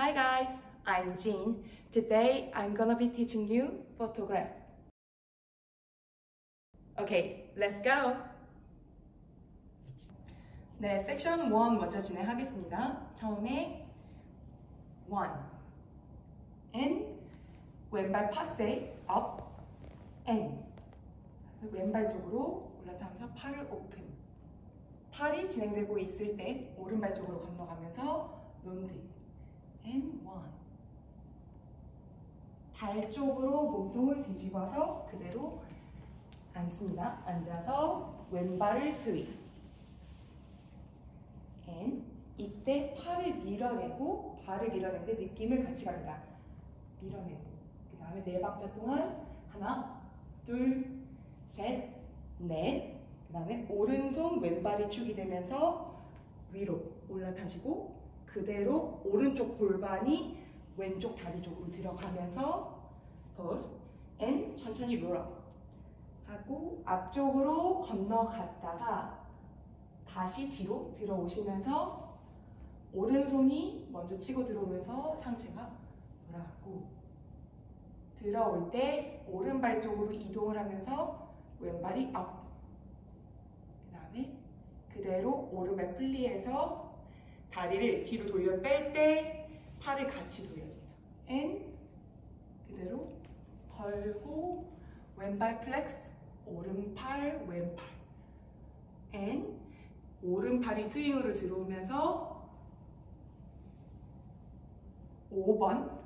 Hi guys, I'm Jean. Today I'm gonna be teaching you photograph. Okay, let's go. 네, 섹션 1 먼저 진행하겠습니다. 처음에 1 N 왼발 파세 up N 왼발 쪽으로 올라타면서 팔을 오픈 팔이 진행되고 있을 때 오른발 쪽으로 건너가면서 논드 and one 발 쪽으로 몸통을 뒤집어서 그대로 앉습니다. 앉아서 왼발을 스윙 and 이때 팔을 밀어내고 발을 때 느낌을 같이 갑니다. 밀어내고 그 다음에 네 박자 동안 하나 둘 셋 넷 그 다음에 오른손 왼발이 축이 되면서 위로 올라타시고 그대로 오른쪽 골반이 왼쪽 다리 쪽으로 들어가면서 pose and 천천히 롤업 하고 앞쪽으로 건너갔다가 다시 뒤로 들어오시면서 오른손이 먼저 치고 들어오면서 상체가 돌아가고 들어올 때 오른발 쪽으로 이동을 하면서 왼발이 앞 그대로 오른발 plié해서 다리를 뒤로 돌려 뺄 때 팔을 같이 돌려줍니다. and 그대로 들고 왼발 flex 오른팔 왼팔 and 오른팔이 스윙으로 들어오면서 5번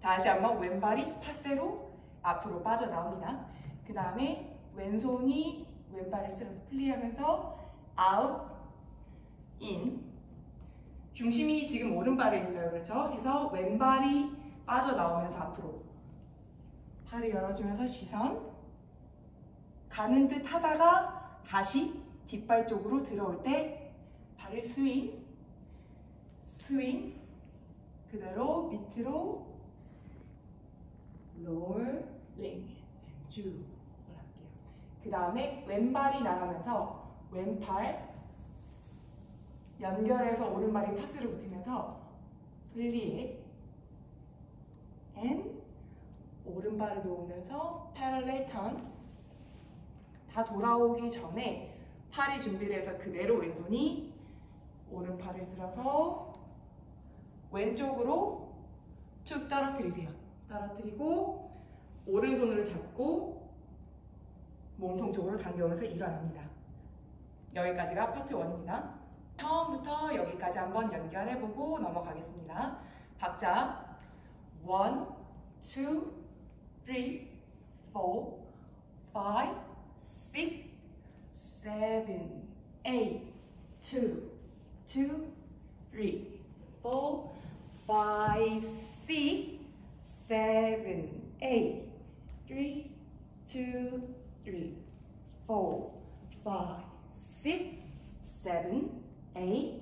다시 한번 왼발이 파세로 앞으로 빠져나옵니다. 그 다음에 왼손이 왼발을 쓸어서 플리하면서 out, in. 중심이 지금 오른발에 있어요. 그렇죠? 그래서 왼발이 빠져나오면서 앞으로 팔을 열어주면서 시선 가는 듯 하다가 다시 뒷발 쪽으로 들어올 때 발을 스윙 스윙 그대로 밑으로 롤링 쭉 올라갈게요. 그 다음에 왼발이 나가면서 왼팔 연결해서 오른발이 파스를 붙이면서 분리해 and 오른발을 놓으면서 parallel turn 다 돌아오기 전에 팔이 준비를 해서 그대로 왼손이 오른팔을 쓸어서 왼쪽으로 쭉 떨어뜨리세요. 떨어뜨리고 오른손으로 잡고 몸통 쪽으로 당겨오면서 일어납니다. 여기까지가 파트 1입니다. 처음부터 여기까지 한번 연결해보고 넘어가겠습니다. 박자. 1, 2, 3, 4, 5, 6, 7, 8, 2, 2, 3, 4, 5, 6, 7, 8, 3, 2, 3, 4, 5, six, seven, eight,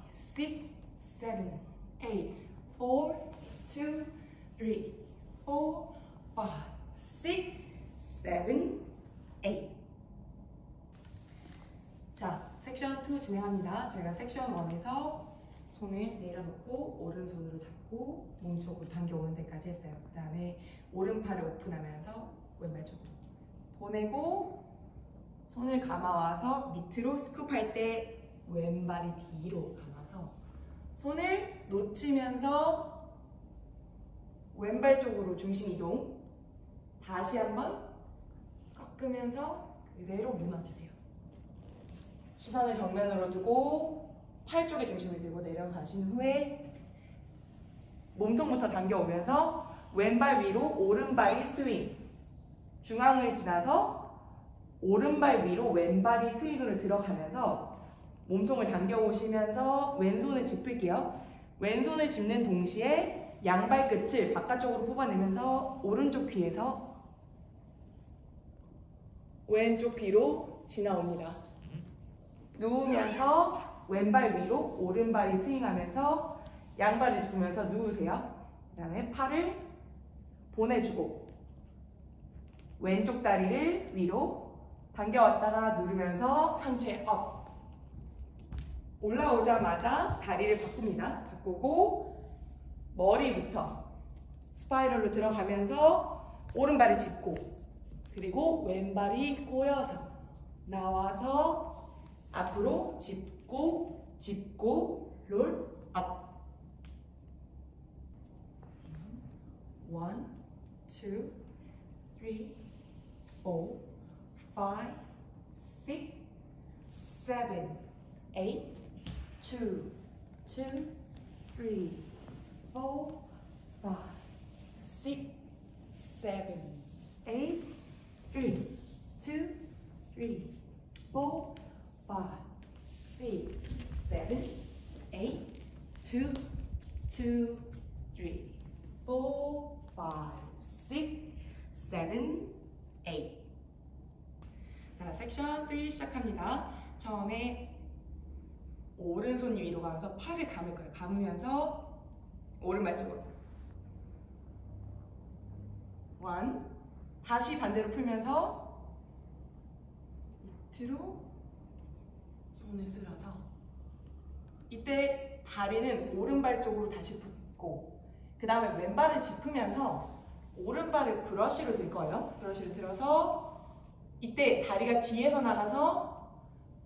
six, seven, eight, four, two, three, four, five, six, seven, eight. 자, 섹션 2 진행합니다. 저희가 섹션 1에서 손을 내려놓고 오른손으로 잡고 몸쪽으로 당겨오는 데까지 했어요. 그 다음에 오른팔을 오픈하면서 왼발 쪽으로 보내고 손을 감아와서 밑으로 스쿱할 때 왼발이 뒤로 감아서 손을 놓치면서 왼발 쪽으로 중심 이동 다시 한번 꺾으면서 그대로 무너지세요. 시선을 정면으로 두고 팔 쪽에 중심을 들고 내려가신 후에 몸통부터 당겨오면서 왼발 위로 오른발이 스윙 중앙을 지나서 오른발 위로 왼발이 스윙으로 들어가면서 몸통을 당겨 오시면서 왼손을 짚을게요. 왼손을 짚는 동시에 양발 끝을 바깥쪽으로 뽑아내면서 오른쪽 귀에서 왼쪽 귀로 지나옵니다. 누우면서 왼발 위로 오른발이 스윙하면서 양발을 짚으면서 누우세요. 그 다음에 팔을 보내주고 왼쪽 다리를 위로 당겨왔다가 누르면서 상체 up 올라오자마자 다리를 바꿉니다. 바꾸고 머리부터 spiral로 들어가면서 오른발을 짚고 그리고 왼발이 꼬여서 나와서 앞으로 짚고 짚고 롤 업. One, two, three, four, five, six, seven, eight, two, two, three, four, five, six, seven, eight, three, two, three, four, five, six, seven, eight, two, two, three, four, five, six, seven, eight. 자, 섹션 3 시작합니다. 처음에 오른손 위로 가면서 팔을 감을 거예요. 감으면서 오른발 쪽으로. 원. 다시 반대로 풀면서 밑으로 손을 쓸어서 이때 다리는 오른발 쪽으로 다시 붓고 그 다음에 왼발을 짚으면서 오른발을 브러쉬로 들 거예요. 브러쉬를 들어서 이때 다리가 뒤에서 나가서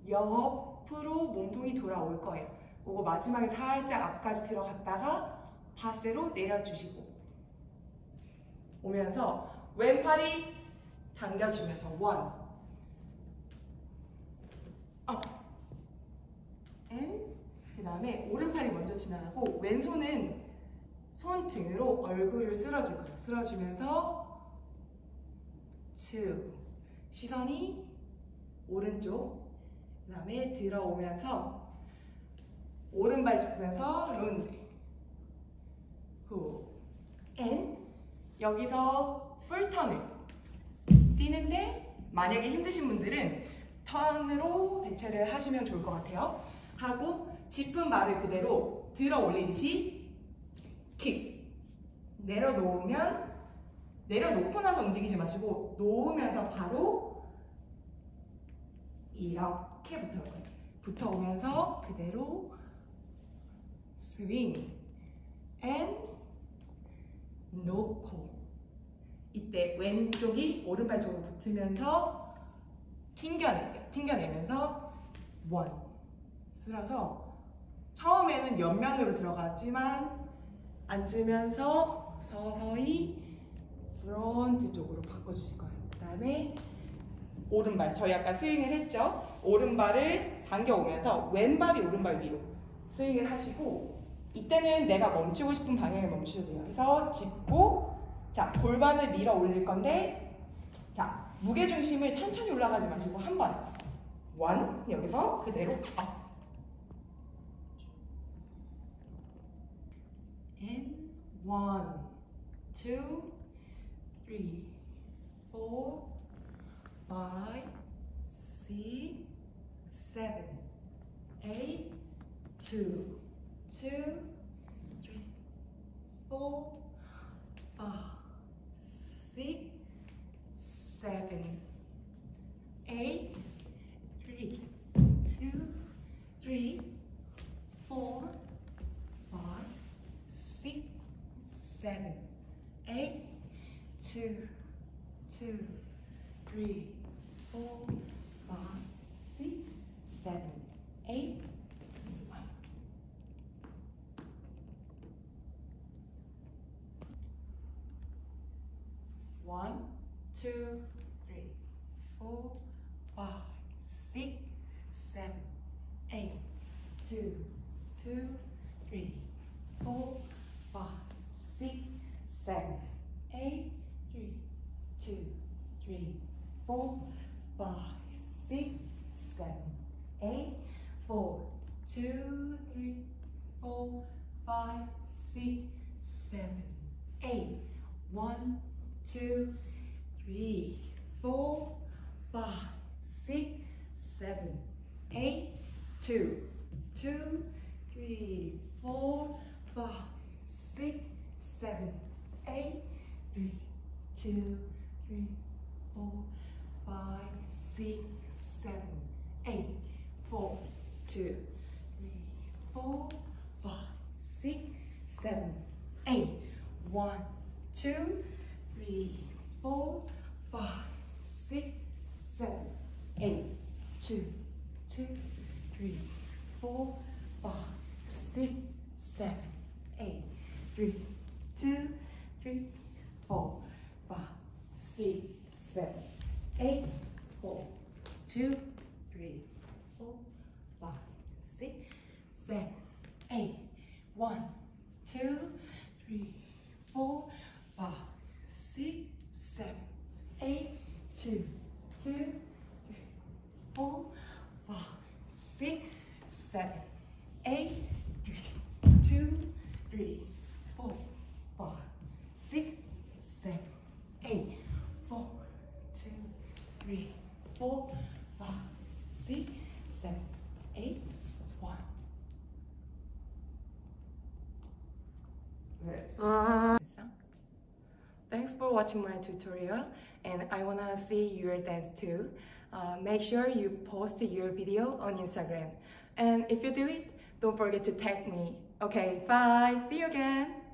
옆 으로 몸통이 돌아올 거예요. 그거 마지막에 살짝 앞까지 들어갔다가 파세로 내려주시고 오면서 왼팔이 당겨주면서 one up. and. 그 다음에 오른팔이 먼저 지나가고 왼손은 손 등으로 얼굴을 쓸어줄 거예요. 쓸어주면서 two. 시선이 오른쪽. 그 다음에 들어오면서 오른발 짚으면서 rond. 후. 앤. 여기서 full turn을 뛰는데 만약에 힘드신 분들은 턴으로 대체를 하시면 좋을 것 같아요. 하고 짚은 발을 그대로 들어 올리듯이 킥 내려놓으면 내려놓고 나서 움직이지 마시고 놓으면서 바로 이렇게 붙어올 거예요. 붙어오면서 그대로 스윙 and 놓고 이때 왼쪽이 오른발 쪽으로 붙으면서 튕겨내요. 튕겨내면서 one 쓸어서 처음에는 옆면으로 들어가지만 앉으면서 서서히 front 쪽으로 바꿔주실 거예요. 그 다음에 오른발 저희 아까 스윙을 했죠. 오른발을 당겨오면서 왼발이 오른발 위로 스윙을 하시고 이때는 내가 멈추고 싶은 방향에 멈추셔도 돼요. 그래서 짚고 자 골반을 밀어 올릴 건데 자 무게 중심을 천천히 올라가지 마시고 한 번에 one 여기서 그대로 up and one two three four five six seven eight two two three. four five six, seven, eight, three, two, three, four, five, six, seven, eight, two, two, three, four, five, six, seven, eight, one. One, two, three, four, five, six, seven, eight, two, two, three, four, five, six, seven, eight, three, two, three, four, five, six, seven, eight, four, two, three, four, five, seven, eight. One, two, three, four, five, six, seven, eight. Two, two, three, four, five, six, seven, eight. Three, two, three, four, five, six, seven, eight. Four, two, three, four, five, six, seven, eight. One, two, three, four, five, six, seven, eight. Two, two, three, four, five, six, seven, eight. Three, two, three, four, five, six, seven, eight. Four, two, three, four, five, six, seven, eight. One, two, three, four, five, six, seven, eight. Two, two, three, four, five, six, seven, eight. Three, two, three, four, five, six, seven, eight. Four, two, three, four, five, six, seven, eight. One. 와. For watching my tutorial and I wanna see your dance too. Uh, make sure you post your video on Instagram. And if you do it, don't forget to tag me. Okay, bye. See you again.